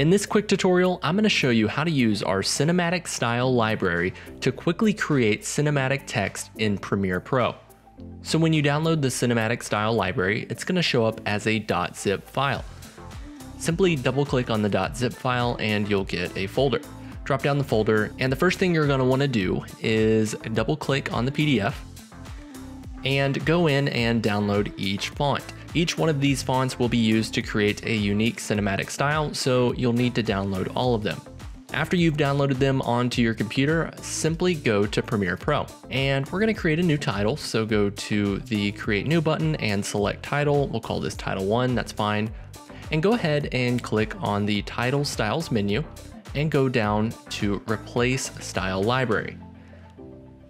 In this quick tutorial, I'm going to show you how to use our cinematic style library to quickly create cinematic text in Premiere Pro. So when you download the cinematic style library, it's going to show up as a .zip file. Simply double click on the .zip file and you'll get a folder. Drop down the folder and the first thing you're going to want to do is double click on the PDF and go in and download each font. Each one of these fonts will be used to create a unique cinematic style, so you'll need to download all of them. After you've downloaded them onto your computer, simply go to Premiere Pro. And we're gonna create a new title, so go to the Create New button and select Title. We'll call this Title 1, that's fine. And go ahead and click on the Title Styles menu and go down to Replace Style Library.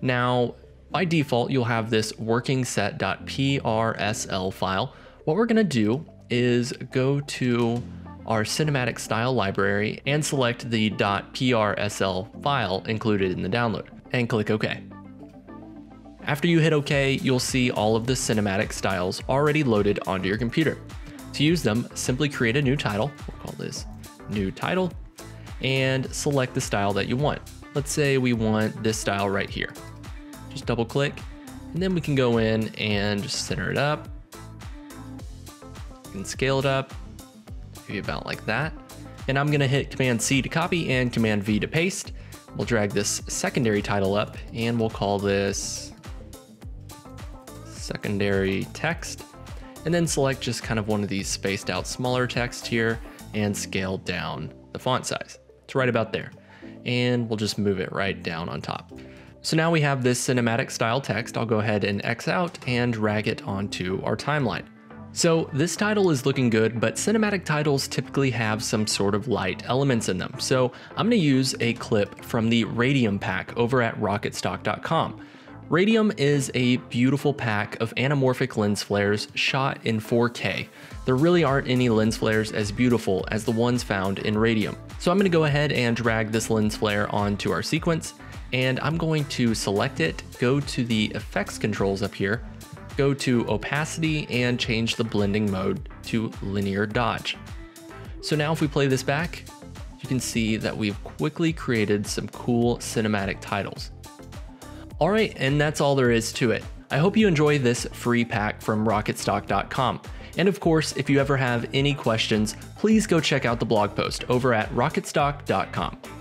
Now, by default, you'll have this working set.prsl file. What we're gonna do is go to our cinematic style library and select the .prsl file included in the download and click OK. After you hit OK, you'll see all of the cinematic styles already loaded onto your computer. To use them, simply create a new title, we'll call this new title, and select the style that you want. Let's say we want this style right here just double click, and then we can go in and just center it up. And scale it up, maybe about like that. And I'm gonna hit Command C to copy and Command V to paste. We'll drag this secondary title up and we'll call this secondary text. And then select just kind of one of these spaced out smaller text here and scale down the font size. It's right about there. And we'll just move it right down on top. So now we have this cinematic style text. I'll go ahead and X out and drag it onto our timeline. So this title is looking good, but cinematic titles typically have some sort of light elements in them. So I'm gonna use a clip from the Radium pack over at rocketstock.com. Radium is a beautiful pack of anamorphic lens flares shot in 4K. There really aren't any lens flares as beautiful as the ones found in Radium. So I'm gonna go ahead and drag this lens flare onto our sequence and I'm going to select it, go to the effects controls up here, go to opacity and change the blending mode to linear dodge. So now if we play this back, you can see that we've quickly created some cool cinematic titles. All right, and that's all there is to it. I hope you enjoy this free pack from rocketstock.com. And of course, if you ever have any questions, please go check out the blog post over at rocketstock.com.